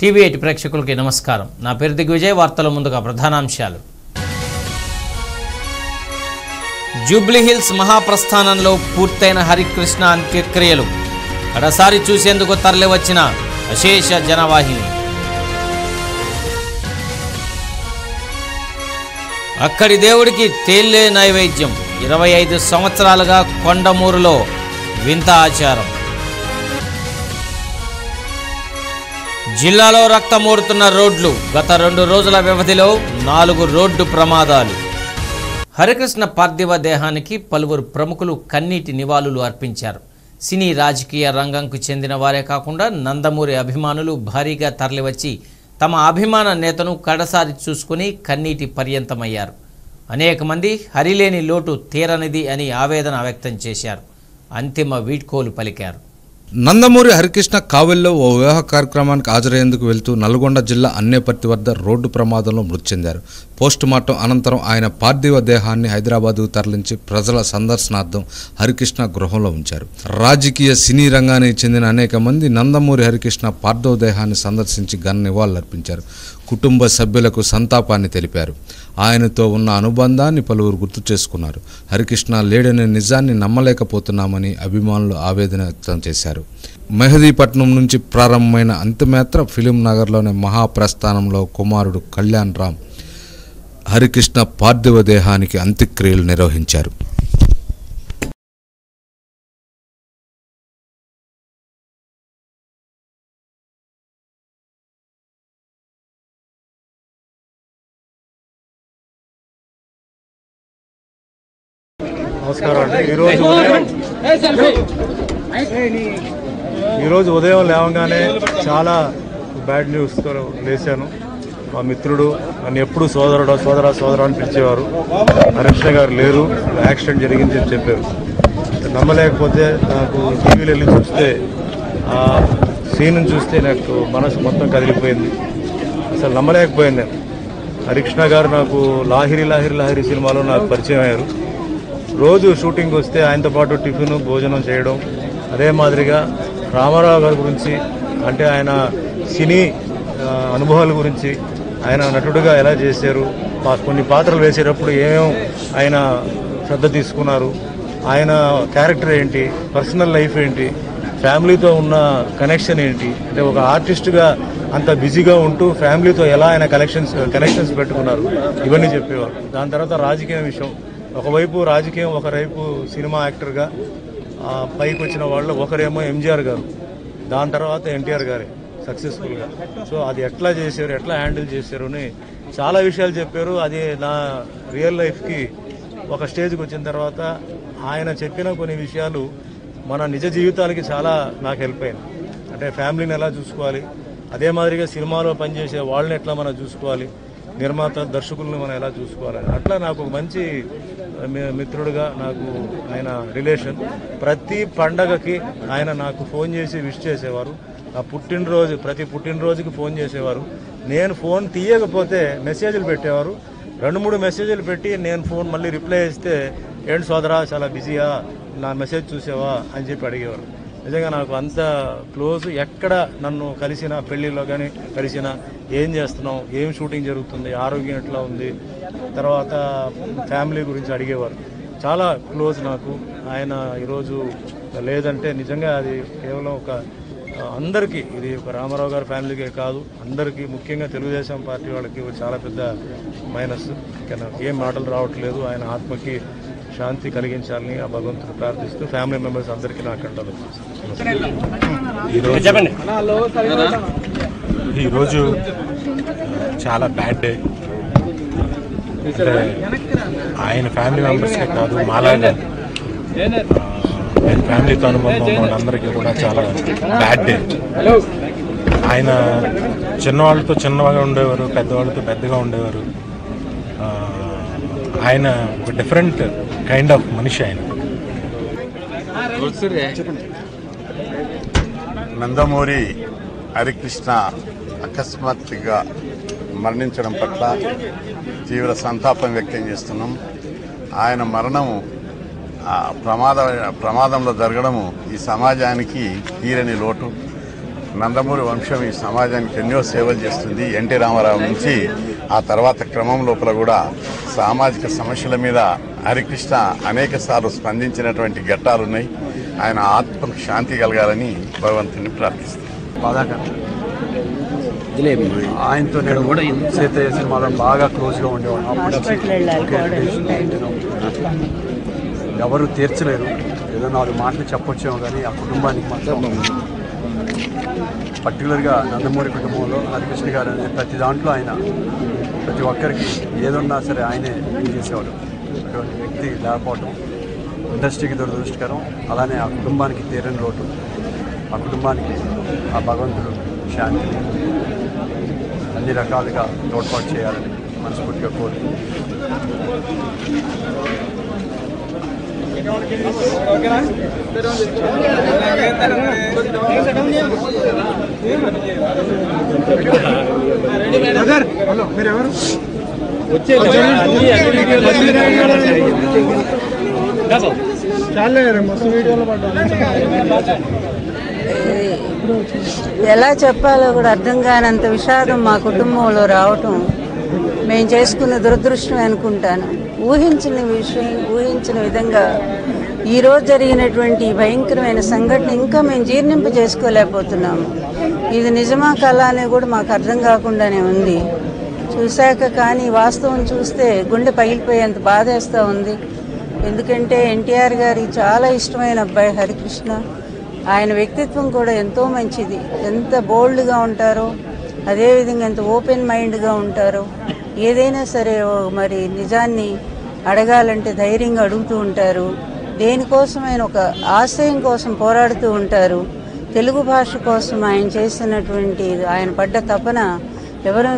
TV eight ప్రేక్షకులకి నమస్కారం. నా పేరు దిగ్విజయ్ వార్తల ముందుగా ప్రధానాంశాలు. జూబ్లీహిల్స్ మహాప్రస్థానంలో పూర్తయిన హరికృష్ణ అంత్యక్రియలు. కడసారి చూసేందుకు తరలివచ్చిన అశేష జనవాహిని. అక్కడి దేవుడికి తేలే నైవేద్యం. ఇరవై ఐదు సంవత్సరాలుగా కొండమూరులో వింత ఆచారం. జిల్లాలో రక్తమూరుతున్న రోడ్లు గత రెండు రోజుల వ్యవధిలో నాలుగు రోడ్డు ప్రమాదాలు. హరికృష్ణ పార్థివ దేహానికి పలువురు ప్రముఖులు కన్నీటి నివాళులు అర్పించారు. సినీ రాజకీయ రంగంకు చెందిన వారే కాకుండా నందమూరి అభిమానులు భారీగా తరలివచ్చి తమ అభిమాన నేతను కడసారి చూసుకుని కన్నీటి పర్యంతమయ్యారు. అనేక మంది హరిలేని లోటు తీరనిది అని ఆవేదన వ్యక్తం చేశారు. అంతిమ వీడ్కోలు పలికారు. నందమూరి హరికృష్ణ కావెల్లో ఓ వివాహ కార్యక్రమానికి హాజరయ్యేందుకు వెళ్తూ నల్గొండ జిల్లా అన్నేపర్తి వద్ద రోడ్డు ప్రమాదంలో మృతి చెందారు. పోస్ట్ మార్టం అనంతరం ఆయన పార్థివ దేహాన్ని హైదరాబాద్కు తరలించి ప్రజల సందర్శనార్థం హరికృష్ణ గృహంలో ఉంచారు. రాజకీయ సినీ రంగానికి చెందిన అనేక మంది నందమూరి హరికృష్ణ పార్థివ దేహాన్ని సందర్శించి ఘన నివాళులర్పించారు. కుటుంబ సభ్యులకు సంతాపాన్ని తెలిపారు. ఆయనతో ఉన్న అనుబంధాన్ని పలువురు గుర్తు చేసుకున్నారు. హరికృష్ణ లేడనే నిజాన్ని నమ్మలేకపోతున్నామని అభిమానులు ఆవేదన వ్యక్తం చేశారు. మెహదీపట్నం నుంచి ప్రారంభమైన అంతిమేత్ర ఫిలిం నగర్లోని మహాప్రస్థానంలో కుమారుడు కళ్యాణ్ రామ్ హరికృష్ణ పార్థివ దేహానికి అంత్యక్రియలు నిర్వహించారు. నమస్కారం అండి. ఈరోజు ఉదయం ఈరోజు ఉదయం లేవగానే చాలా బ్యాడ్ న్యూస్తో లేచాను మా మిత్రుడు నన్ను ఎప్పుడు సోదరుడు సోదర సోదర అని పిలిచేవారు. హరీష్ గారు లేరు. యాక్సిడెంట్ జరిగింది అని చెప్పారు. నమ్మలేకపోతే నాకు టీవీలో వెళ్ళి చూస్తే ఆ సీన్ చూస్తే నాకు మనసు మొత్తం కదిలిపోయింది. అసలు నమ్మలేకపోయింది నేను. హరికృష్ణ గారు నాకు లాహిరి లాహిరి లాహిరి సినిమాలో నాకు పరిచయం అయ్యారు. రోజు షూటింగ్ వస్తే ఆయనతో పాటు టిఫిన్ భోజనం చేయడం. అదే మాదిరిగా రామారావు గారి గురించి అంటే ఆయన సినీ అనుభవాల గురించి ఆయన నటుడుగా ఎలా చేశారు కొన్ని పాత్రలు వేసేటప్పుడు ఏమేం ఆయన శ్రద్ధ తీసుకున్నారు ఆయన క్యారెక్టర్ ఏంటి పర్సనల్ లైఫ్ ఏంటి ఫ్యామిలీతో ఉన్న కనెక్షన్ ఏంటి అంటే ఒక ఆర్టిస్ట్గా అంత బిజీగా ఉంటూ ఫ్యామిలీతో ఎలా ఆయన కనెక్షన్స్ కనెక్షన్స్ పెట్టుకున్నారు ఇవన్నీ చెప్పేవారు. దాని తర్వాత రాజకీయ విషయం. ఒకవైపు రాజకీయం ఒకవైపు సినిమా యాక్టర్గా పైకి వచ్చిన వాళ్ళు ఒకరేమో ఎంజీఆర్ గారు. దాని తర్వాత ఎన్టీఆర్ గారే సక్సెస్ఫుల్గా. సో అది ఎట్లా చేశారు ఎట్లా హ్యాండిల్ చేశారు అని చాలా విషయాలు చెప్పారు. అది నా రియల్ లైఫ్కి ఒక స్టేజ్కి వచ్చిన తర్వాత ఆయన చెప్పిన కొన్ని విషయాలు మన నిజ జీవితాలకి చాలా నాకు హెల్ప్ అయింది అంటే ఫ్యామిలీని ఎలా చూసుకోవాలి అదే మాదిరిగా సినిమాలో పనిచేసే వాళ్ళని ఎట్లా మనం చూసుకోవాలి నిర్మాత దర్శకులను మనం ఎలా చూసుకోవాలి? అట్లా నాకు ఒక మంచి మి- మిత్రుడుగా నాకు ఆయన రిలేషన్. ప్రతి పండగకి ఆయన నాకు ఫోన్ చేసి విష్ చేసేవారు. ఆ పుట్టినరోజు ప్రతి పుట్టినరోజుకి ఫోన్ చేసేవారు. నేను ఫోన్ తీయకపోతే మెసేజ్లు పెట్టేవారు. రెండు మూడు మెసేజ్లు పెట్టి నేను ఫోన్ మళ్ళీ రిప్లై ఇస్తే ఏంటి సోదరా చాలా బిజీయా? నా మెసేజ్ చూసావా? అని చెప్పి అడిగేవారు. నిజంగా నాకు అంత క్లోజ్. ఎక్కడ నన్ను కలిసిన పెళ్ళిలో కానీ కలిసిన ఏం చేస్తున్నావు? ఏం షూటింగ్ జరుగుతుంది? ఆరోగ్యం ఎట్లా ఉంది? తర్వాత ఫ్యామిలీ గురించి అడిగేవారు. చాలా క్లోజ్ నాకు. ఆయన ఈరోజు లేదంటే నిజంగా అది కేవలం ఒక అందరికీ ఇది ఒక రామారావు గారి ఫ్యామిలీకే కాదు. అందరికీ ముఖ్యంగా తెలుగుదేశం పార్టీ వాళ్ళకి చాలా పెద్ద మైనస్. ఇక నాకు ఏం మాటలు రావట్లేదు. ఆయన ఆత్మకి శాంతి కలిగించాలని ఆ భగవంతుడు ప్రార్థిస్తూ ఫ్యామిలీ మెంబర్స్ అందరికీ నా కంటారు ఈరోజు చాలా బ్యాడ్ డే ఆయన ఫ్యామిలీ మెంబర్స్కే కాదు మాలాగా ఆయన ఫ్యామిలీతో అనుబంధం ఉన్న వాళ్ళందరికీ కూడా చాలా బ్యాడ్ డే ఆయన చిన్నవాళ్ళతో చిన్నగా ఉండేవారు పెద్దవాళ్ళతో పెద్దగా ఉండేవారు. ఆయన ఒక డిఫరెంట్ కైండ్ ఆఫ్ మనిషి ఆయన. నందమూరి హరికృష్ణ అకస్మాత్తుగా మరణించడం పట్ల తీవ్ర సంతాపం వ్యక్తం చేస్తున్నాం. ఆయన మరణము ప్రమాద ప్రమాదంలో జరగడము ఈ సమాజానికి తీరని లోటు. నందమూరి వంశం ఈ సమాజానికి ఎన్నో సేవలు చేస్తుంది. ఎన్టీ రామారావు నుంచి ఆ తర్వాత క్రమం లోపల కూడా సామాజిక సమస్యల మీద హరికృష్ణ అనేక సార్లు స్పందించినటువంటి ఘట్టాలున్నాయి ఆయన ఆత్మకు శాంతి కలగాలని భగవంతుని ప్రార్థిస్తాను ఆయనతో నేను కూడా సీతయ్య సినిమాలో బాగా క్లోజ్గా ఉండేవాడు అప్పుడు ఎవరు తీర్చలేరు. ఏదో నాలుగు మాటలు చెప్పొచ్చేమో కానీ ఆ కుటుంబానికి మాత్రం పర్టికులర్గా నందమూరి కుటుంబంలో హరికృష్ణ గారు అనేది ప్రతి దాంట్లో ఆయన ప్రతి ఒక్కరికి ఏదున్నా సరే ఆయనే ఇది చేసేవాడు. అటువంటి వ్యక్తి లేకపోవటం ఇండస్ట్రీకి దురదృష్టకరం. అలానే ఆ కుటుంబానికి తీరని లోటు. ఆ కుటుంబానికి ఆ భగవంతుడు శాంతిని అన్ని రకాలుగా తోడ్పాటు చేయాలని మనస్ఫూర్తిగా కోరుకుంటున్నాను. ఎలా చెప్పాలో కూడా అర్థం కానంత విషాదం మా కుటుంబంలో రావటం మేము చేసుకున్న దురదృష్టం అనుకుంటాను. ఊహించిన విషయం ఊహించిన విధంగా ఈరోజు జరిగినటువంటి ఈ భయంకరమైన సంఘటన ఇంకా మేము జీర్ణింపు చేసుకోలేకపోతున్నాము. ఇది నిజమా కళ అనేది కూడా మాకు అర్థం కాకుండానే ఉంది. చూశాక కానీ వాస్తవం చూస్తే గుండె పగిలిపోయేంత బాధేస్తూ ఉంది. ఎందుకంటే ఎన్టీఆర్ గారి చాలా ఇష్టమైన అబ్బాయి హరికృష్ణ. ఆయన వ్యక్తిత్వం కూడా ఎంతో మంచిది. ఎంత బోల్డ్గా ఉంటారో అదేవిధంగా ఎంత ఓపెన్ మైండ్గా ఉంటారో ఏదైనా సరే ఓ మరి నిజాన్ని అడగాలంటే ధైర్యంగా అడుగుతూ ఉంటారు. దేనికోసమైన ఒక ఆశయం కోసం పోరాడుతూ ఉంటారు. తెలుగు భాష కోసం ఆయన చేసినటువంటి ఆయన పడ్డ తపన ఎవరు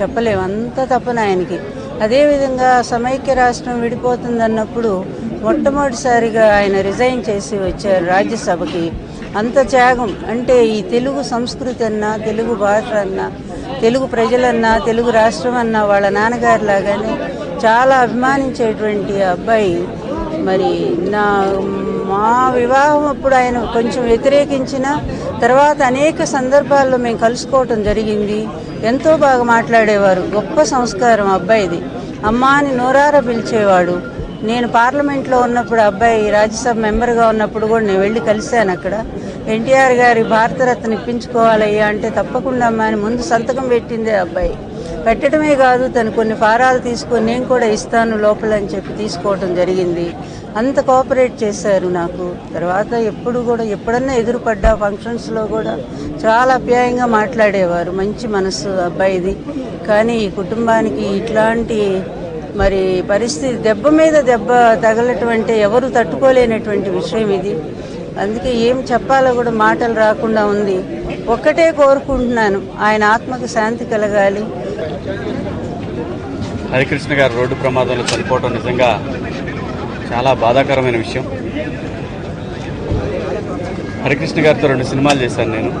చెప్పలేము అంత తపన ఆయనకి. అదేవిధంగా సమైక్య రాష్ట్రం విడిపోతుందన్నప్పుడు మొట్టమొదటిసారిగా ఆయన రిజైన్ చేసి వచ్చారు రాజ్యసభకి. అంత త్యాగం అంటే ఈ తెలుగు సంస్కృతి అన్నా తెలుగు భాష అన్నా తెలుగు ప్రజలన్నా తెలుగు రాష్ట్రం అన్నా వాళ్ళ నాన్నగారి లాగానే చాలా అభిమానించేటువంటి అబ్బాయి మరి నా మా వివాహం అప్పుడు ఆయన కొంచెం వ్యతిరేకించిన తర్వాత అనేక సందర్భాల్లో మేము కలుసుకోవటం జరిగింది. ఎంతో బాగా మాట్లాడేవారు. గొప్ప సంస్కారం అబ్బాయిది. అమ్మా అని నోరారా పిలిచేవాడు. నేను పార్లమెంట్లో ఉన్నప్పుడు అబ్బాయి రాజ్యసభ మెంబర్గా ఉన్నప్పుడు కూడా నేను వెళ్ళి కలిశాను అక్కడ. ఎన్టీఆర్ గారి భారతరత్న ఇప్పించుకోవాలయ్యా అంటే తప్పకుండా అమ్మా అని ముందు సంతకం పెట్టిందే అబ్బాయి. పెట్టడమే కాదు తను కొన్ని ఫారాలు తీసుకొని నేను కూడా ఇస్తాను లోపల అని చెప్పి తీసుకోవడం జరిగింది. అంత కోఆపరేట్ చేశారు నాకు. తర్వాత ఎప్పుడు కూడా ఎప్పుడన్నా ఎదురుపడ్డా ఫంక్షన్స్లో కూడా చాలా అప్యాయంగా మాట్లాడేవారు. మంచి మనసు అబ్బాయిది. కానీ ఈ కుటుంబానికి ఇట్లాంటి మరి పరిస్థితి దెబ్బ మీద దెబ్బ తగలటం అంటే ఎవరు తట్టుకోలేనటువంటి విషయం ఇది. అందుకే ఏం చెప్పాలో కూడా మాటలు రాకుండా ఉంది. ఒక్కటే కోరుకుంటున్నాను. ఆయన ఆత్మకు శాంతి కలగాలి. హరికృష్ణ గారు రోడ్డు ప్రమాదంలో చనిపోవడం నిజంగా చాలా బాధాకరమైన విషయం. హరికృష్ణ గారితో రెండు సినిమాలు చేశాను నేను.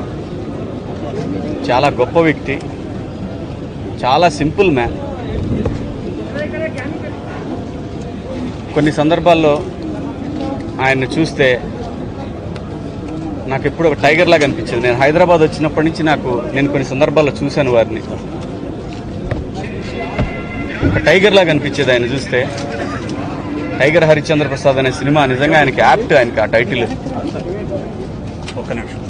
చాలా గొప్ప వ్యక్తి. చాలా సింపుల్ మ్యాన్. కొన్ని సందర్భాల్లో ఆయన్ని చూస్తే నాకు ఎప్పుడు ఒక టైగర్లాగా అనిపించింది. నేను హైదరాబాద్ వచ్చినప్పటి నుంచి నాకు నేను కొన్ని సందర్భాల్లో చూశాను వారిని. టైగర్ లాగా అనిపించేది ఆయన చూస్తే. టైగర్ హరిచంద్ర ప్రసాద్ అనే సినిమా నిజంగా ఆయనకి యాప్ట్ ఆయనకి ఆ టైటిల్. ఒక్క నిమిషం.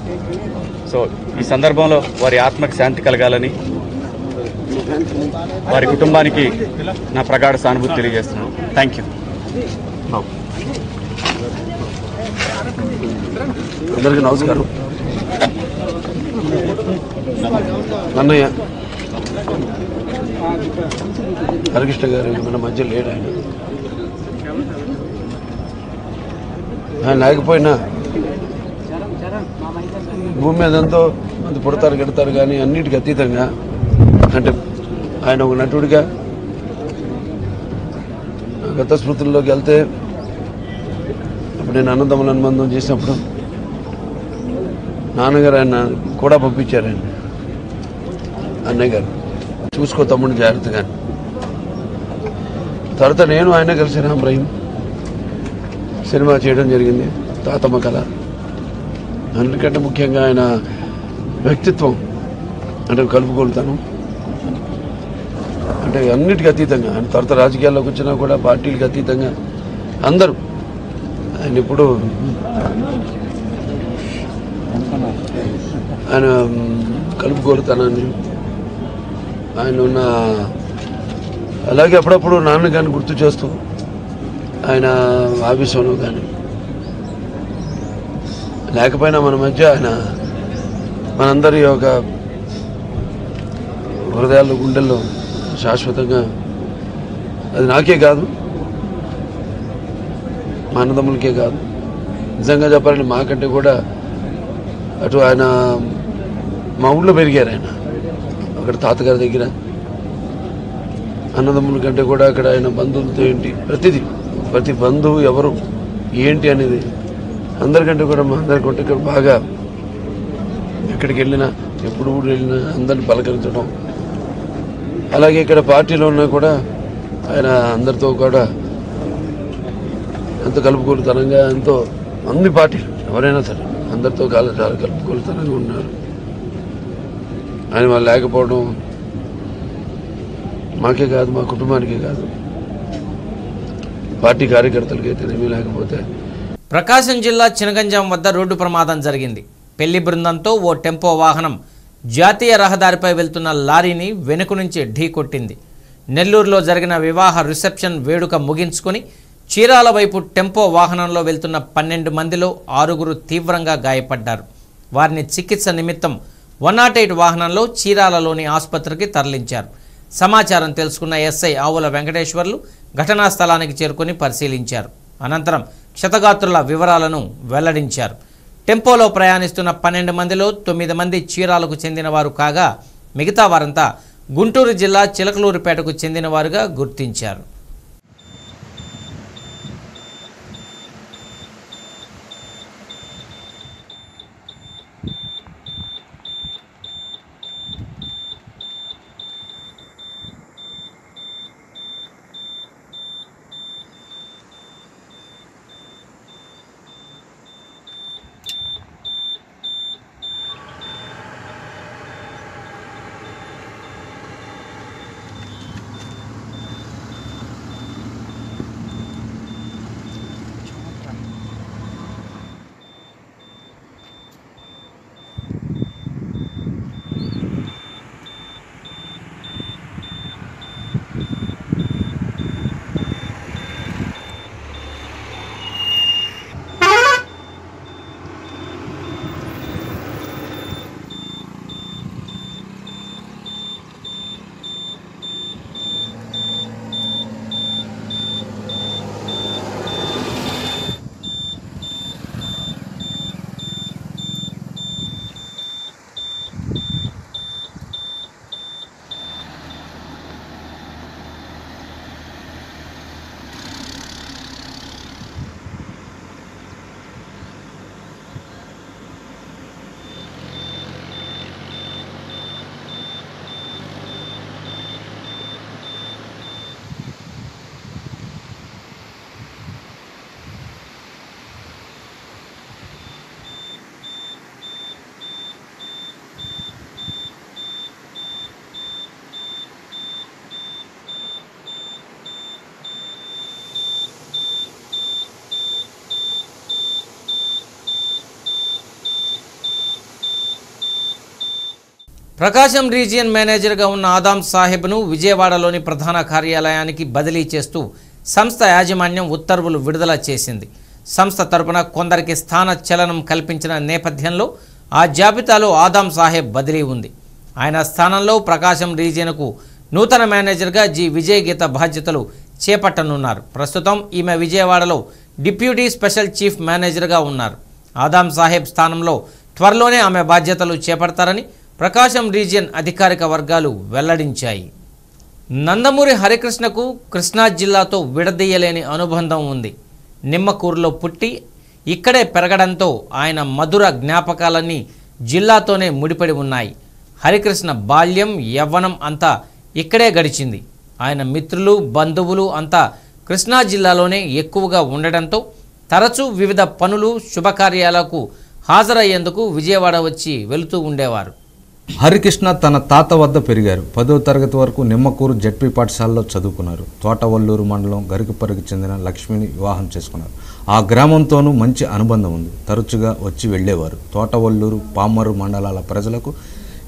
సో ఈ సందర్భంలో వారి ఆత్మకి శాంతి కలగాలని వారి కుటుంబానికి నా ప్రగాఢ సానుభూతి తెలియజేస్తున్నాను. థ్యాంక్ యూ అందరికీ నమస్కారం. అన్నయ్య హరికృష్ణ గారు మన మధ్య లేడు ఆయన. ఆయన లేకపోయినా భూమి మీద ఎంతో మంది పుడతారు గెడతారు కానీ అన్నిటికీ అతీతంగా అంటే ఆయన ఒక నటుడిగా గత స్మృతుల్లోకి వెళ్తే అప్పుడు నేను అన్నదమ్ముల అనుబంధం చేసినప్పుడు నాన్నగారు ఆయన కూడా పంపించారు ఆయన. అన్నయ్య గారు. చూసుకో తమ్ముడు జాగ్రత్తగా. తర్వాత నేను ఆయన కలిసి రామరహీం సినిమా చేయడం జరిగింది. తాతమ్మ కళ. అన్నిటికంటే ముఖ్యంగా ఆయన వ్యక్తిత్వం అంటే కలుపుకొలుతాను. అంటే అన్నిటికీ అతీతంగా ఆయన తర్వాత రాజకీయాల్లోకి వచ్చినా కూడా పార్టీలకు అతీతంగా అందరూ. ఆయన ఇప్పుడు ఆయన కలుపుకోలుతానని ఆయన ఉన్న అలాగే అప్పుడప్పుడు నాన్న కానీ గుర్తు చేస్తూ ఆయన ఆఫీసులో కానీ లేకపోయినా మన మధ్య ఆయన మనందరి యొక్క హృదయాల్లో గుండెల్లో శాశ్వతంగా అది నాకే కాదు మా అన్నదమ్ములకే కాదు. నిజంగా చెప్పాలంటే మాకంటే కూడా అటు ఆయన మా ఊళ్ళో పెరిగారు ఆయన. అక్కడ తాతగారి దగ్గర. అన్నదమ్ముల కంటే కూడా అక్కడ ఆయన బంధువులతో ఏంటి? ప్రతిదీ. ప్రతి బంధువు ఎవరు? ఏంటి అనేది అందరికంటే కూడా మా అందరికంటే ఇక్కడ బాగా ఎక్కడికి వెళ్ళినా ఎప్పుడు ఊరు వెళ్ళినా అందరిని పలకరించడం. అలాగే ఇక్కడ పార్టీలో ఉన్నా కూడా ఆయన అందరితో కూడా ఎంతో కలుపుకోలుతనంగా ఎంతో అన్ని పార్టీలు ఎవరైనా సరే అందరితో కాల చాలా కలుపుకోలుతనంగా ఉన్నారు. ఆయన వాళ్ళు లేకపోవడం మాకే కాదు మా కుటుంబానికే కాదు. పార్టీ కార్యకర్తలకి లేకపోతే. ప్రకాశం జిల్లా చినగంజాం వద్ద రోడ్డు ప్రమాదం జరిగింది. పెళ్ళి బృందంతో ఓ టెంపో వాహనం జాతీయ రహదారిపై వెళ్తున్న లారీని వెనుక నుంచి ఢీకొట్టింది నెల్లూరులో జరిగిన వివాహ రిసెప్షన్ వేడుక ముగించుకొని చీరాల వైపు టెంపో వాహనంలో వెళ్తున్న పన్నెండు మందిలో ఆరుగురు తీవ్రంగా గాయపడ్డారు. వారిని చికిత్స నిమిత్తం వన్ నాట్ ఎయిట్ వాహనంలో చీరాలలోని ఆసుపత్రికి తరలించారు. సమాచారం తెలుసుకున్న ఎస్ఐ ఆవుల వెంకటేశ్వర్లు ఘటనా స్థలానికి చేరుకొని పరిశీలించారు. అనంతరం క్షతగాత్రుల వివరాలను వెల్లడించారు. టెంపోలో ప్రయాణిస్తున్న పన్నెండు మందిలో తొమ్మిది మంది చీరాలకు చెందినవారు కాగా మిగతా వారంతా గుంటూరు జిల్లా చిలకలూరుపేటకు చెందినవారుగా గుర్తించారు. ప్రకాశం రీజియన్ మేనేజర్గా ఉన్న ఆదాం సాహెబ్ను విజయవాడలోని ప్రధాన కార్యాలయానికి బదిలీ చేస్తూ సంస్థ యాజమాన్యం ఉత్తర్వులు విడుదల చేసింది. సంస్థ తరపున కొందరికి స్థాన చలనం కల్పించిన నేపథ్యంలో ఆ జాబితాలో ఆదాం సాహెబ్ బదిలీ ఉంది. ఆయన స్థానంలో ప్రకాశం రీజియన్కు నూతన మేనేజర్గా జి. విజయ్ గీత బాధ్యతలు చేపట్టనున్నారు. ప్రస్తుతం ఈమె విజయవాడలో డిప్యూటీ స్పెషల్ చీఫ్ మేనేజర్గా ఉన్నారు. ఆదాం సాహెబ్ స్థానంలో త్వరలోనే ఆమె బాధ్యతలు చేపడతారని ప్రకాశం రీజియన్ అధికారిక వర్గాలు వెల్లడించాయి. నందమూరి హరికృష్ణకు కృష్ణా జిల్లాతో విడదీయలేని అనుబంధం ఉంది. నిమ్మకూరులో పుట్టి ఇక్కడే పెరగడంతో ఆయన మధుర జ్ఞాపకాలన్నీ జిల్లాతోనే ముడిపడి ఉన్నాయి. హరికృష్ణ బాల్యం యవ్వనం అంతా ఇక్కడే గడిచింది. ఆయన మిత్రులు బంధువులు అంతా కృష్ణా జిల్లాలోనే ఎక్కువగా ఉండడంతో తరచూ వివిధ పనులు శుభకార్యాలకు హాజరయ్యేందుకు విజయవాడ వచ్చి వెళుతూ ఉండేవారు. హరికృష్ణ తన తాత వద్ద పెరిగారు. పదో తరగతి వరకు నిమ్మకూరు జడ్పీ పాఠశాలలో చదువుకున్నారు. తోటవల్లూరు మండలం గరికపరికి చెందిన లక్ష్మిని వివాహం చేసుకున్నారు. ఆ గ్రామంతోనూ మంచి అనుబంధం ఉంది. తరచుగా వచ్చి వెళ్ళేవారు. తోటవల్లూరు పామరు మండలాల ప్రజలకు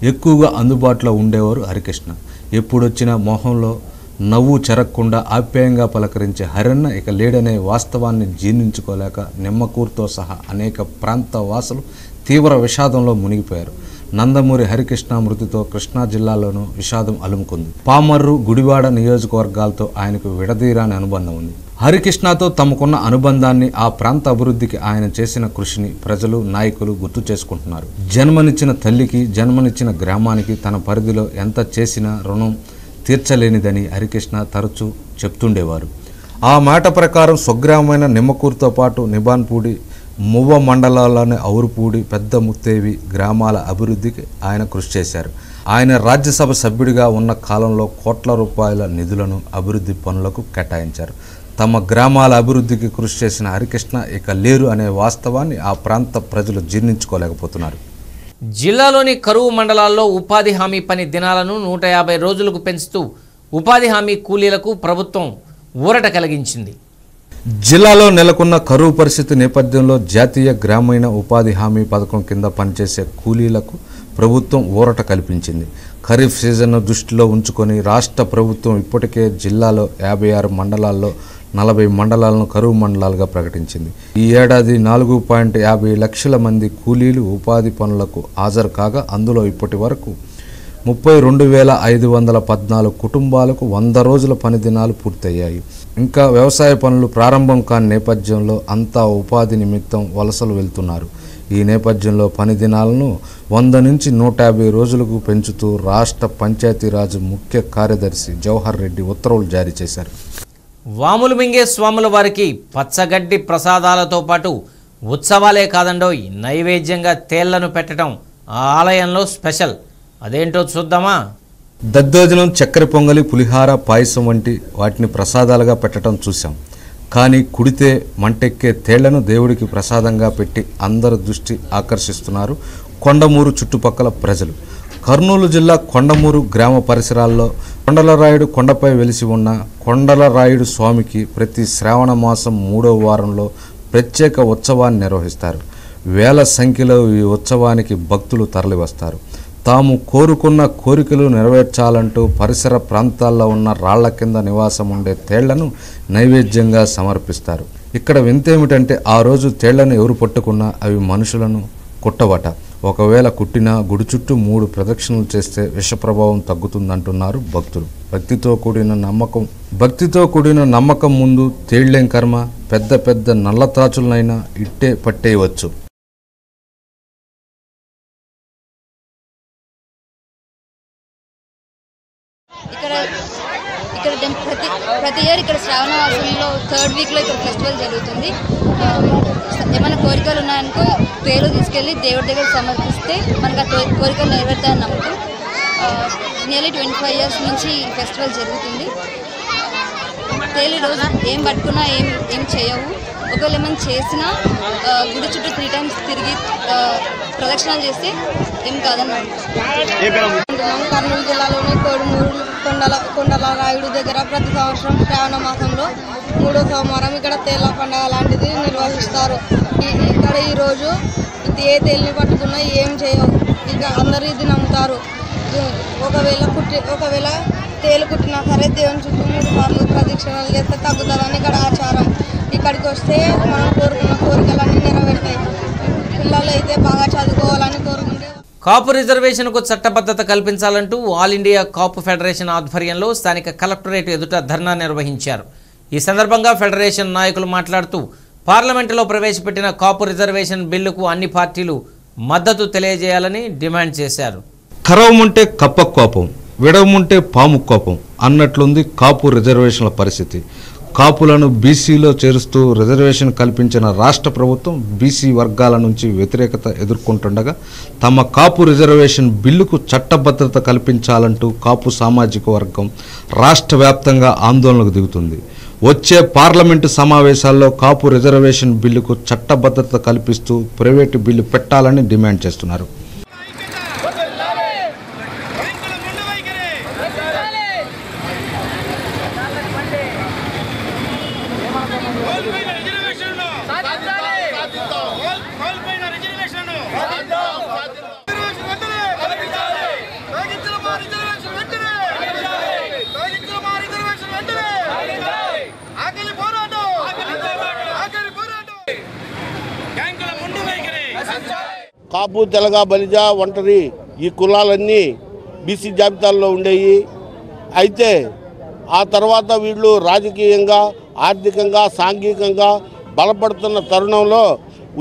ఎక్కువగా అందుబాటులో ఉండేవారు హరికృష్ణ. ఎప్పుడొచ్చినా మొహంలో నవ్వు చెరక్కుండా ఆప్యాయంగా పలకరించే హరన్న ఇక లేడనే వాస్తవాన్ని జీర్ణించుకోలేక నిమ్మకూరుతో సహా అనేక ప్రాంత వాసులు తీవ్ర విషాదంలో మునిగిపోయారు. నందమూరి హరికృష్ణ మృతితో కృష్ణా జిల్లాలోనూ విషాదం అలుముకుంది. పామర్రు గుడివాడ నియోజకవర్గాలతో ఆయనకు విడదీరాని అనుబంధం ఉంది. హరికృష్ణతో తమకున్న అనుబంధాన్ని ఆ ప్రాంత అభివృద్ధికి ఆయన చేసిన కృషిని ప్రజలు నాయకులు గుర్తు చేసుకుంటున్నారు. జన్మనిచ్చిన తల్లికి జన్మనిచ్చిన గ్రామానికి తన పరిధిలో ఎంత చేసినా రుణం తీర్చలేనిదని హరికృష్ణ తరచూ చెప్తుండేవారు. ఆ మాట ప్రకారం స్వగ్రామమైన నిమ్మకూరుతో పాటు నిబాన్పూడి మువ్వ మండలాల్లోని ఔరుపూడి పెద్ద ముత్తేవి గ్రామాల అభివృద్ధికి ఆయన కృషి చేశారు. ఆయన రాజ్యసభ సభ్యుడిగా ఉన్న కాలంలో కోట్ల రూపాయల నిధులను అభివృద్ధి పనులకు కేటాయించారు. తమ గ్రామాల అభివృద్ధికి కృషి చేసిన హరికృష్ణ ఇక లేరు అనే వాస్తవాన్ని ఆ ప్రాంత ప్రజలు జీర్ణించుకోలేకపోతున్నారు. జిల్లాలోని కరువు మండలాల్లో ఉపాధి హామీ పని దినాలను నూట యాభై రోజులకు పెంచుతూ ఉపాధి హామీ కూలీలకు ప్రభుత్వం ఊరట కలిగించింది. జిల్లాలో నెలకొన్న కరువు పరిస్థితి నేపథ్యంలో జాతీయ గ్రామీణ ఉపాధి హామీ పథకం కింద పనిచేసే కూలీలకు ప్రభుత్వం ఊరట కల్పించింది. ఖరీఫ్ సీజన్ను దృష్టిలో ఉంచుకొని రాష్ట్ర ప్రభుత్వం ఇప్పటికే జిల్లాలో యాభై ఆరు మండలాల్లో నలభై మండలాలను కరువు మండలాలుగా ప్రకటించింది. ఈ ఏడాది నాలుగు పాయింట్ యాభై లక్షల మంది కూలీలు ఉపాధి పనులకు హాజరు కాగా అందులో ఇప్పటి వరకు ముప్పై రెండు వేల ఐదు వందల పద్నాలుగు కుటుంబాలకు వంద రోజుల పని దినాలు పూర్తయ్యాయి. ఇంకా వ్యవసాయ పనులు ప్రారంభం కాని నేపథ్యంలో అంతా ఉపాధి నిమిత్తం వలసలు వెళ్తున్నారు. ఈ నేపథ్యంలో పని దినాలను వంద నుంచి నూట యాభై రోజులకు పెంచుతూ రాష్ట్ర పంచాయతీరాజ్ ముఖ్య కార్యదర్శి జవహర్ రెడ్డి ఉత్తర్వులు జారీ చేశారు. వాములు మింగే స్వాముల వారికి పచ్చగడ్డి ప్రసాదాలతో పాటు ఉత్సవాలే కాదండోయ్ నైవేద్యంగా తేళ్ళను పెట్టడం ఆ ఆలయంలో స్పెషల్. అదేంటో చూద్దామా? దద్దోజనం చక్కెర పొంగలి పులిహార పాయసం వంటి వాటిని ప్రసాదాలుగా పెట్టడం చూశాం. కానీ కుడితే మంటెక్కే తేళ్ళను దేవుడికి ప్రసాదంగా పెట్టి అందరి దృష్టి ఆకర్షిస్తున్నారు కొండమూరు చుట్టుపక్కల ప్రజలు. కర్నూలు జిల్లా కొండమూరు గ్రామ పరిసరాల్లో కొండలరాయుడు కొండపై వెలిసి ఉన్న కొండలరాయుడు స్వామికి ప్రతి శ్రావణ మాసం మూడవ వారంలో ప్రత్యేక ఉత్సవాన్ని నిర్వహిస్తారు. వేల సంఖ్యలో ఈ ఉత్సవానికి భక్తులు తరలివస్తారు. తాము కోరుకున్న కోరికలు నెరవేర్చాలంటూ పరిసర ప్రాంతాల్లో ఉన్న రాళ్ళ కింద నివాసం ఉండే తేళ్ళను నైవేద్యంగా సమర్పిస్తారు. ఇక్కడ వింతేమిటంటే ఆ రోజు తేళ్ళను ఎవరు పట్టుకున్నా అవి మనుషులను కుట్టవట. ఒకవేళ కుట్టినా గుడి చుట్టూ మూడు ప్రదక్షిణలు చేస్తే విష ప్రభావం తగ్గుతుందంటున్నారు భక్తులు. భక్తితో కూడిన నమ్మకం భక్తితో కూడిన నమ్మకం ముందు తేళ్ళేం కర్మ? పెద్ద పెద్ద నల్లతాచులనైనా ఇట్టే పట్టేయవచ్చు. ప్రతి ఇయర్ ఇక్కడ శ్రావణ మాసంలో థర్డ్ వీక్లో ఇక్కడ ఫెస్టివల్ జరుగుతుంది. Um, ఏమైనా కోరికలు ఉన్నాయనుకో పేరు తీసుకెళ్ళి దేవుడి దగ్గర సమర్పిస్తే మనకు ఆ కోరికలు నెరవేరుతాయని నమ్మకం. నియర్లీ ట్వంటీ ఫైవ్ ఇయర్స్ నుంచి ఈ ఫెస్టివల్ జరుగుతుంది. Uh, తేలి రోజు ఏం పట్టుకున్నా ఏం ఏం చేయవు. ఒకవేళ ఏమైనా చేసినా గుడి చుట్టూ త్రీ టైమ్స్ తిరిగి ప్రదక్షిణాలు చేస్తే ఏం కాదని కర్నూలు జిల్లాలోని కోడుమూరు కొండల కొండల రాయుడు దగ్గర ప్రతి సంవత్సరం శ్రావణ మాసంలో మూడో సోమవారం ఇక్కడ తేళ్ళ పండుగ లాంటిది నిర్వహిస్తారు. ఇక్కడ ఈరోజు ఏ తేలిని పట్టుకున్నా ఏం చేయవు. ఇక అందరూ ఇది నమ్ముతారు. ఒకవేళ కుట్టి ఒకవేళ తేలు కుట్టినా సరే దేవుని చుట్టూ మూడు సార్లు ప్రదక్షిణలు చేస్తే తగ్గుతుందని ఇక్కడ ఆచారం. ఇక్కడికి వస్తే మనం కోరుకున్న కోరికలన్నీ నెరవేరుతాయి. పిల్లలు అయితే బాగా చదువుకోవాలని కోరుకుంటే కాపు రిజర్వేషన్కు చట్టబద్ధత కల్పించాలంటూ ఆల్ ఇండియా కాపు ఫెడరేషన్ ఆధ్వర్యంలో స్థానిక కలెక్టరేట్ ఎదుట ధర్నా నిర్వహించారు. ఈ సందర్భంగా ఫెడరేషన్ నాయకులు మాట్లాడుతూ పార్లమెంటులో ప్రవేశపెట్టిన కాపు రిజర్వేషన్ బిల్లుకు అన్ని పార్టీలు మద్దతు తెలియజేయాలని డిమాండ్ చేశారు. కరవముంటే కప్ప కోపం విడవముంటే పాము కోపం అన్నట్లుంది కాపు రిజర్వేషన్ల పరిస్థితి. కాపులను బీసీలో చేరుస్తూ రిజర్వేషన్ కల్పించిన రాష్ట్ర ప్రభుత్వం బీసీ వర్గాల నుంచి వ్యతిరేకత ఎదుర్కొంటుండగా తమ కాపు రిజర్వేషన్ బిల్లుకు చట్టభద్రత కల్పించాలంటూ కాపు సామాజిక వర్గం రాష్ట్ర వ్యాప్తంగా ఆందోళనకు దిగుతుంది. వచ్చే పార్లమెంటు సమావేశాల్లో కాపు రిజర్వేషన్ బిల్లుకు చట్టభద్రత కల్పిస్తూ ప్రైవేటు బిల్లు పెట్టాలని డిమాండ్ చేస్తున్నారు. కాపు తెలగ బలిజ ఒంటరి ఈ కులాలన్నీ బీసీ జాబితాల్లో ఉండేవి అయితే ఆ తర్వాత వీళ్ళు రాజకీయంగా ఆర్థికంగా సాంఘికంగా బలపడుతున్న తరుణంలో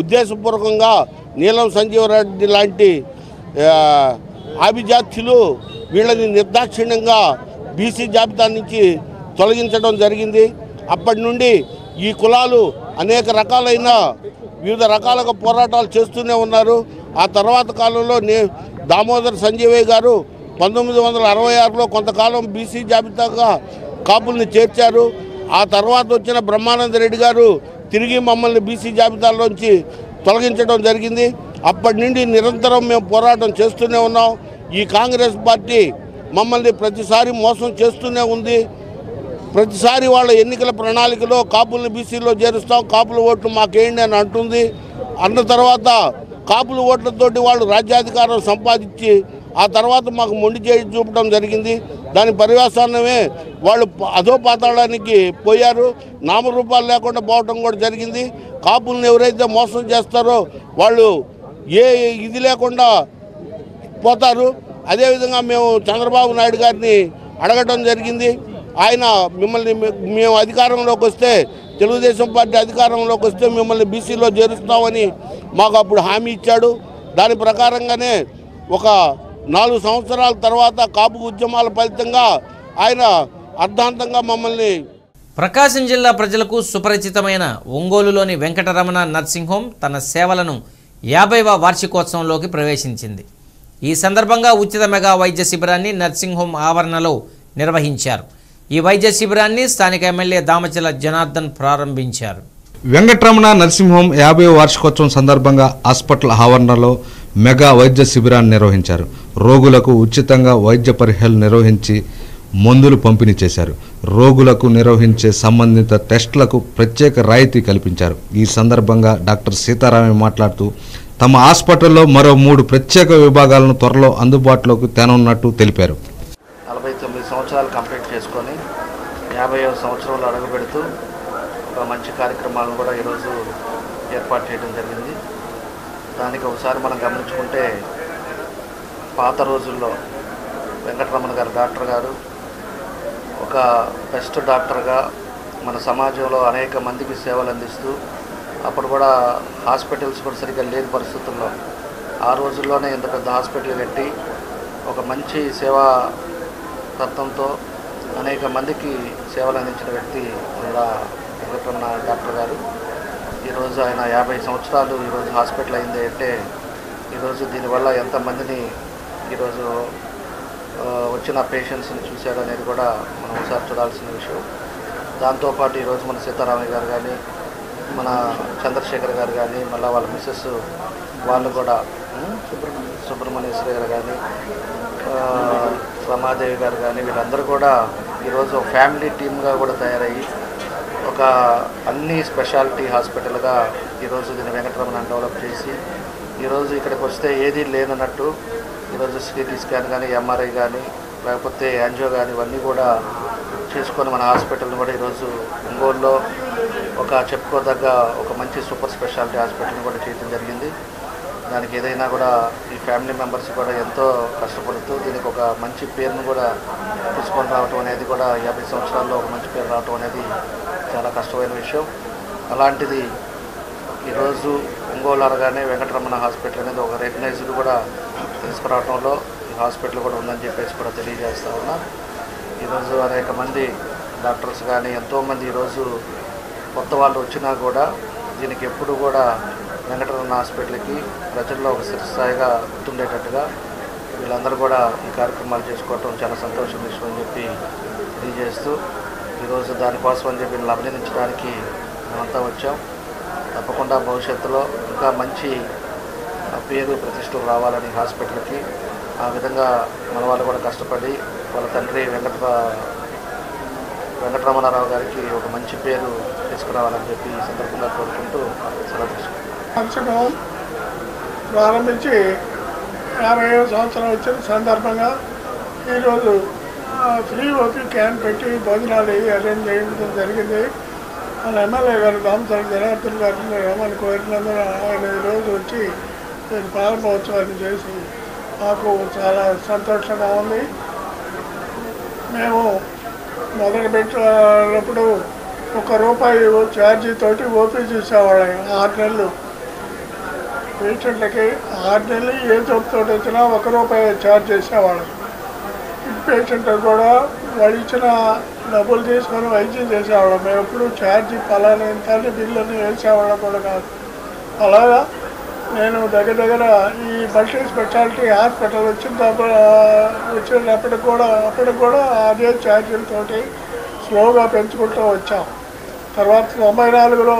ఉద్దేశపూర్వకంగా నీలం సంజీవరెడ్డి లాంటి ఆభిజాత్యులు వీళ్ళని నిర్దాక్షిణ్యంగా బీసీ జాబితా నుంచి తొలగించడం జరిగింది. అప్పటి నుండి ఈ కులాలు అనేక రకాలైన వివిధ రకాలుగా పోరాటాలు చేస్తూనే ఉన్నారు. ఆ తర్వాత కాలంలో నే దామోదర్ సంజీవయ్య గారు పంతొమ్మిది వందల అరవై ఆరులో కొంతకాలం బీసీ జాబితాగా కాపుల్ని చేర్చారు. ఆ తర్వాత వచ్చిన బ్రహ్మానంద రెడ్డి గారు తిరిగి మమ్మల్ని బీసీ జాబితాలోంచి తొలగించడం జరిగింది. అప్పటి నుండి నిరంతరం మేము పోరాటం చేస్తూనే ఉన్నాం. ఈ కాంగ్రెస్ పార్టీ మమ్మల్ని ప్రతిసారి మోసం చేస్తూనే ఉంది. ప్రతిసారి వాళ్ళ ఎన్నికల ప్రణాళికలో కాపుల్ని బీసీలో చేరుస్తాం. కాపుల ఓట్లు మాకేయండి అని అంటుంది. అన్న తర్వాత కాపుల ఓట్లతోటి వాళ్ళు రాజ్యాధికారం సంపాదించి ఆ తర్వాత మాకు మొండి చేయి చూపడం జరిగింది. దాని పర్యవసానమే వాళ్ళు ప- అధో పాతాళానికి పోయారు. నామరూపాలు లేకుండా పోవటం కూడా జరిగింది. కాపుల్ని ఎవరైతే మోసం చేస్తారో వాళ్ళు ఏ ఇది లేకుండా పోతారు. అదేవిధంగా మేము చంద్రబాబు నాయుడు గారిని అడగటం జరిగింది. ఆయన మిమ్మల్ని మేము అధికారంలోకి వస్తే తెలుగుదేశం పార్టీ అధికారంలోకి వస్తే మిమ్మల్ని బీసీలో చేరుస్తామని మాకు అప్పుడు హామీ ఇచ్చాడు. దాని ప్రకారంగానే ఒక నాలుగు సంవత్సరాల తర్వాత కాపు ఉద్యమాల ఫలితంగా ఆయన అర్ధాంతంగా మమ్మల్ని ప్రకాశం జిల్లా ప్రజలకు సుపరిచితమైన ఒంగోలులోని వెంకటరమణ నర్సింగ్ హోమ్ తన సేవలను యాభైవ వార్షికోత్సవంలోకి ప్రవేశించింది. ఈ సందర్భంగా ఉచిత మెగా వైద్య శిబిరాన్ని నర్సింగ్ హోమ్ ఆవరణలో నిర్వహించారు. ఈ వైద్య శిబిరాన్ని స్థానిక ఎమ్మెల్యే దామచల జనార్దన్ ప్రారంభించారు. వెంకటరమణ నరసింహం యాభై వార్షికోత్సవం సందర్భంగా హాస్పిటల్ ఆవరణలో మెగా వైద్య శిబిరాన్ని నిర్వహించారు. రోగులకు ఉచితంగా వైద్య పరీక్షలు నిర్వహించి మందులు పంపిణీ చేశారు. రోగులకు నిర్వహించే సంబంధిత టెస్టులకు ప్రత్యేక రాయితీ కల్పించారు. ఈ సందర్భంగా డాక్టర్ సీతారామయ్య మాట్లాడుతూ తమ హాస్పిటల్లో మరో మూడు ప్రత్యేక విభాగాలను త్వరలో అందుబాటులోకి తేనున్నట్టు తెలిపారు. నలభై తొమ్మిది సంవత్సరాలు కంప్లీట్ చేసుకొని యాభై సంవత్సరంలో అడుగుపెడుతూ ఒక మంచి కార్యక్రమాలను కూడా ఈరోజు ఏర్పాటు చేయడం జరిగింది. దానికి ఒకసారి మనం గమనించుకుంటే పాత రోజుల్లో వెంకటరమణ గారు డాక్టర్ గారు ఒక బెస్ట్ డాక్టర్గా మన సమాజంలో అనేక మందికి సేవలు అందిస్తూ అప్పుడు కూడా హాస్పిటల్స్ కూడా సరిగ్గా లేని పరిస్థితుల్లో ఆ రోజుల్లోనే ఇంత పెద్ద హాస్పిటల్ కట్టి ఒక మంచి సేవా తత్వంతో అనేక మందికి సేవలు అందించిన వ్యక్తి మన వెంకటరమణ డాక్టర్ గారు. ఈరోజు ఆయన యాభై సంవత్సరాలు ఈరోజు హాస్పిటల్ అయింది అంటే ఈరోజు దీనివల్ల ఎంతమందిని ఈరోజు వచ్చిన పేషెంట్స్ని చూశారు అనేది కూడా మనం ఒకసారి చూడాల్సిన విషయం. దాంతోపాటు ఈరోజు మన సీతారామయ్య గారు కానీ మన చంద్రశేఖర్ గారు కానీ మళ్ళీ వాళ్ళ మిస్సెస్ వాళ్ళు కూడా ఉం, సుబ్రహ్మణ్యేశ్వర గారు కానీ రమాదేవి గారు కానీ వీళ్ళందరూ కూడా ఈరోజు ఫ్యామిలీ టీమ్గా కూడా తయారయ్యి ఒక అన్ని స్పెషాలిటీ హాస్పిటల్గా ఈరోజు దీన్ని వెంకటరమణ డెవలప్ చేసి ఈరోజు ఇక్కడికి వస్తే ఏది లేనన్నట్టు ఈరోజు సిటీ స్కాన్ కానీ ఎంఆర్ఐ కానీ లేకపోతే యాంజియో కానీ ఇవన్నీ కూడా చేసుకొని మన హాస్పిటల్ని కూడా ఈరోజు ఒంగోలులో ఒక చెప్పుకోదగ్గ ఒక మంచి సూపర్ స్పెషాలిటీ హాస్పిటల్ని కూడా చేయడం జరిగింది. దానికి ఏదైనా కూడా ఈ ఫ్యామిలీ మెంబర్స్ కూడా ఎంతో కష్టపడుతూ దీనికి ఒక మంచి పేరును కూడా తీసుకొని రావటం అనేది కూడా యాభై సంవత్సరాల్లో ఒక మంచి పేరు రావటం అనేది చాలా కష్టమైన విషయం. అలాంటిది ఈరోజు ఒంగోలు అనగానే వెంకటరమణ హాస్పిటల్ అనేది ఒక రికగ్నైజ్డ్ కూడా తీసుకురావడంలో ఈ హాస్పిటల్ కూడా ఉందని చెప్పేసి కూడా తెలియజేస్తా ఉన్నా. ఈరోజు అనేక మంది డాక్టర్స్ కానీ ఎంతోమంది ఈరోజు కొత్త వాళ్ళు వచ్చినా కూడా దీనికి ఎప్పుడు కూడా వెంకటరమణ హాస్పిటల్కి ప్రజల్లో ఒక స్థిరస్థాయిగా గుర్తుండేటట్టుగా వీళ్ళందరూ కూడా ఈ కార్యక్రమాలు చేసుకోవటం చాలా సంతోషం విషయం అని చెప్పి తెలియజేస్తూ ఈరోజు దానికోసం అని చెప్పి వీళ్ళని అభినందించడానికి మేమంతా వచ్చాం. తప్పకుండా భవిష్యత్తులో ఇంకా మంచి పేరు ప్రతిష్టలు రావాలని హాస్పిటల్కి. ఆ విధంగా మన వాళ్ళు కూడా కష్టపడి వాళ్ళ తండ్రి వెంకట వెంకటరమణారావు గారికి ఒక మంచి పేరు తీసుకురావాలని చెప్పి ఈ సందర్భంగా కోరుకుంటూ సెలవు తీసుకుంటాం ఫంక్షన్ ప్రారంభించి యాభై సంవత్సరం వచ్చిన సందర్భంగా ఈరోజు ఫ్రీ ఓపీ క్యాన్ పెట్టి భోజనాలు అరేంజ్ చేయడం జరిగింది. మన ఎమ్మెల్యే గారు దామసారి జనార్దన్ గారిని ఏమని కోరినందున ఆయన ఈరోజు వచ్చి నేను ప్రారంభోత్సవాన్ని చేసి మాకు చాలా సంతోషంగా ఉంది. మేము మొదలు పెట్టినప్పుడు ఒక రూపాయి ఛార్జీ తోటి ఓపీ చూసేవాళ్ళం ఆరు నెలలు. పేషెంట్లకి ఆరు నెలలు ఏ జబ్బుతో వచ్చినా ఒక రూపాయి ఛార్జ్ చేసేవాళ్ళం. పేషెంట్ కూడా వాళ్ళు ఇచ్చిన డబ్బులు తీసుకొని వైద్యం చేసేవాళ్ళం. మేము ఎప్పుడు ఛార్జ్ పలానా ఇంత అని బిల్లుని వేసేవాళ్ళం కూడా కాదు. అలాగా నేను దగ్గర దగ్గర ఈ మల్టీ స్పెషాలిటీ హాస్పిటల్ వచ్చిన వచ్చినప్పటికి కూడా అప్పటికి కూడా అదే ఛార్జీలతోటి స్లోగా పెంచుకుంటూ వచ్చాం. తర్వాత తొంభై నాలుగులో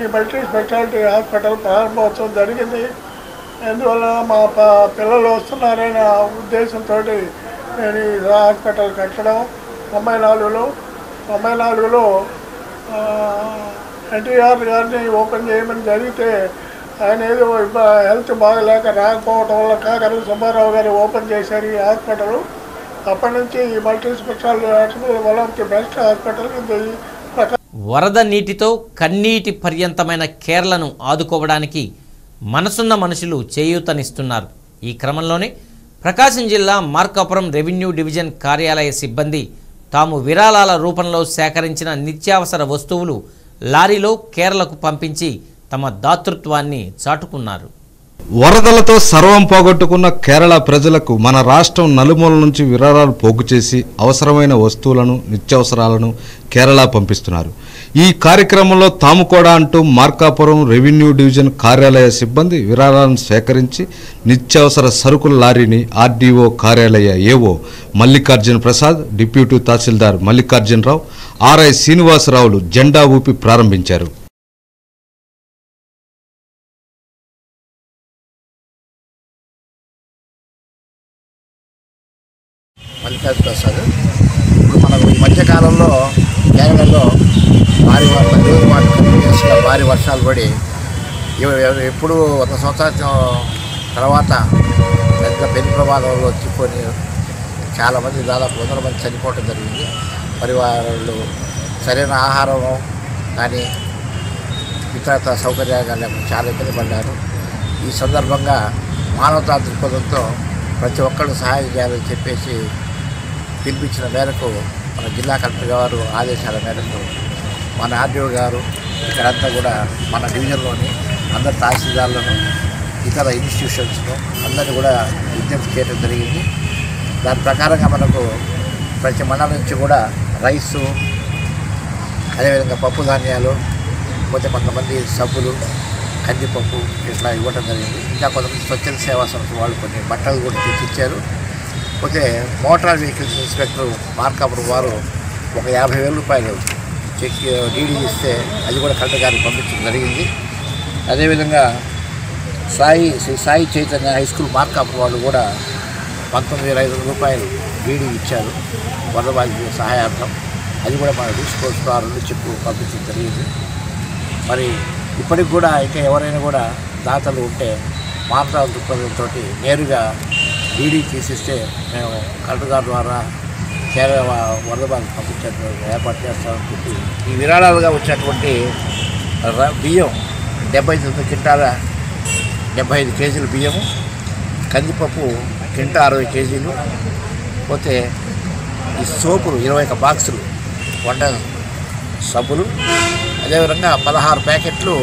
ఈ మల్టీ స్పెషాలిటీ హాస్పిటల్ ప్రారంభోత్సవం జరిగింది. ఎందువల్ల మా పిల్లలు వస్తున్నారనే ఉద్దేశంతో నేను హాస్పిటల్ కట్టడం తొంభై నాలుగులో తొంభై నాలుగులో ఎన్టీఆర్ గారిని ఓపెన్ చేయమని జరిగితే ఆయన ఏదో హెల్త్ బాగలేక రాకపోవడం వల్ల కాకర సుబ్బారావు గారు ఓపెన్ చేశారు ఈ హాస్పిటల్. అప్పటి నుంచి ఈ మల్టీ స్పెషాలిటీ హాస్పిటల్ వల్ల బెస్ట్ హాస్పిటల్ ఇది. వరద నీటితో కన్నీటి పర్యంతమైన కేరళను ఆదుకోవడానికి మనసున్న మనుషులు చేయూతనిస్తున్నారు. ఈ క్రమంలోనే ప్రకాశం జిల్లా మార్కాపురం రెవెన్యూ డివిజన్ కార్యాలయ సిబ్బంది తాము విరాళాల రూపంలో సేకరించిన నిత్యావసర వస్తువులు లారీలో కేరళకు పంపించి తమ దాతృత్వాన్ని చాటుకున్నారు. వరదలతో సర్వం పోగొట్టుకున్న కేరళ ప్రజలకు మన రాష్ట్రం నలుమూల నుంచి విరాళాలు పోగు చేసి అవసరమైన వస్తువులను నిత్యావసరాలను కేరళ పంపిస్తున్నారు. ఈ కార్యక్రమంలో తాము కూడా అంటూ మార్కాపురం రెవెన్యూ డివిజన్ కార్యాలయ సిబ్బంది విరాళాలను సేకరించి నిత్యావసర సరుకుల లారీని ఆర్డీఓ కార్యాలయ AO Mallikarjuna Prasad deputy tahsildar Mallikarjunarao RI శ్రీనివాసరావులు జెండా ఊపి ప్రారంభించారు. మల్లికార్జున ప్రసాద్ ఇప్పుడు మనకు ఈ మధ్యకాలంలో కేరళలో భారీ వర్షాలు పది కంటిన్యూస్గా భారీ వర్షాలు పడి ఎప్పుడు ఒక సంవత్సరం తర్వాత పెద్ద పెను ప్రమాదంలో వచ్చిపోయి చాలామంది దాదాపు వందల మంది చనిపోవడం జరిగింది. పరివారాలు సరైన ఆహారం కానీ ఇతరత సౌకర్యాలు లేకుండా చాలా ఇబ్బంది పడ్డారు. ఈ సందర్భంగా మానవతా దృక్పథంతో ప్రతి ఒక్కళ్ళు సహాయం చేయాలని చెప్పేసి పిలిపించిన మేరకు మన జిల్లా కలెక్టర్ గారు ఆదేశాల మేరకు మన ఆర్డీఓ గారు ఇక్కడంతా కూడా మన డివిజన్లోని అందరు తహసీల్దార్లను ఇతర ఇన్స్టిట్యూషన్స్ను అందరినీ కూడా విజ్ఞప్తి చేయడం జరిగింది. దాని ప్రకారంగా మనకు ప్రతి మండలం నుంచి కూడా రైసు అదేవిధంగా పప్పు ధాన్యాలు పోతే కొంతమంది సబ్బులు కందిపప్పు ఇట్లా ఇవ్వటం జరిగింది. ఇంకా కొంతమంది స్వచ్ఛంద సేవా సంస్థ వాళ్ళు కొన్ని బట్టలు కూడా తెచ్చిచ్చారు. పోతే మోటార్ వెహికల్స్ ఇన్స్పెక్టర్ మార్కాపురం వారు ఒక యాభై వేల రూపాయలు చెక్ డీడీ ఇస్తే అది కూడా కలెక్టర్ గారికి పంపించడం జరిగింది. అదేవిధంగా సాయి శ్రీ సాయి చైతన్య హై స్కూల్ మార్కాపురం వాళ్ళు కూడా పంతొమ్మిది వేల ఐదు వందల రూపాయలు డీడీ ఇచ్చారు. వరద బాధితుల సహాయార్థం. అది కూడా మన డిస్కోర్స్ ద్వారా చెప్పు పంపించడం జరిగింది. మరి ఇప్పటికి కూడా ఇంకా ఎవరైనా కూడా దాతలు ఉంటే మాత్రా దృక్పథంతో నేరుగా డీడీ తీసిస్తే మేము కలెక్టర్ గారి ద్వారా కేరళ వరద బాధ పంపించేటువంటి ఏర్పాటు చేస్తామని చెప్పి ఈ విరాళాలుగా వచ్చినటువంటి ర- బియ్యం డెబ్బై తొమ్మిది క్వింటాల డెబ్బై ఐదు కేజీల బియ్యము కందిపప్పు కింట అరవై కేజీలు పోతే ఈ సోపులు ఇరవై ఒక బాక్సులు వంట సబ్బులు అదేవిధంగా పదహారు ప్యాకెట్లు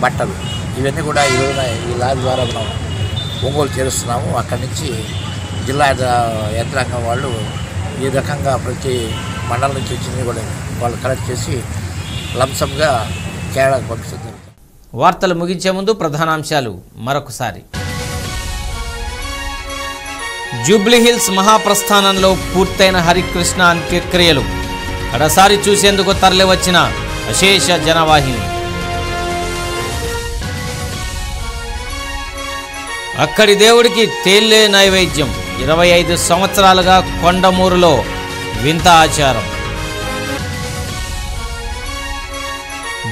బట్టలు. ఇవన్నీ కూడా ఈరోజు ఈ లారీ ద్వారా మనం ఒంగోలు చేరుస్తున్నాము. అక్కడి నుంచి జిల్లా యంత్రాంగం వాళ్ళు ఈ రకంగా ప్రతి మండలం నుంచి వచ్చింది కూడా వాళ్ళు కలెక్ట్ చేసి లంసంగా కేరళకు పంపిస్తుంది వార్తలు ముగించే ముందు ప్రధానాంశాలు మరొకసారి. జూబ్లీహిల్స్ మహాప్రస్థానంలో పూర్తయిన హరికృష్ణ అంత్యక్రియలు. కడసారి చూసేందుకు తరలివచ్చిన అశేష జనవాహిని. అక్కడి దేవుడికి తేలే నైవేద్యం. ఇరవై ఐదు సంవత్సరాలుగా కొండమూరులో వింత ఆచారం.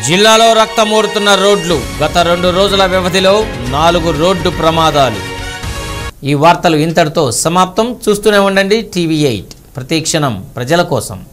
జిల్లాలో రక్తమూరుతున్న రోడ్లు గత రెండు రోజుల వ్యవధిలో నాలుగు రోడ్డు ప్రమాదాలు. ఈ వార్తలు ఇంతటితో సమాప్తం. చూస్తూనే ఉండండి టీవీ ఎయిట్. ప్రతి క్షణం ప్రజల కోసం.